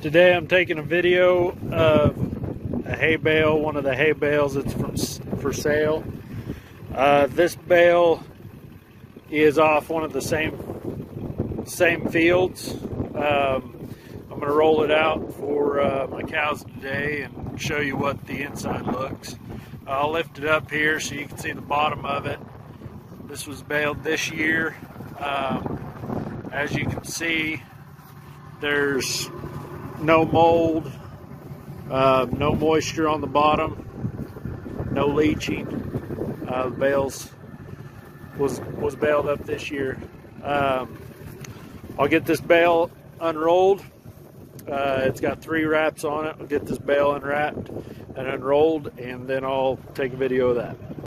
Today I'm taking a video of a hay bale, one of the hay bales that's from for sale. Uh, this bale is off one of the same same fields. Um, I'm going to roll it out for uh, my cows today and show you what the inside looks. I'll lift it up here so you can see the bottom of it. This was baled this year. Um, as you can see, there's no mold, uh, no moisture on the bottom, no leaching. Uh, bales was was baled up this year. Um, I'll get this bale unrolled. Uh, it's got three wraps on it. I'll get this bale unwrapped and unrolled, and then I'll take a video of that.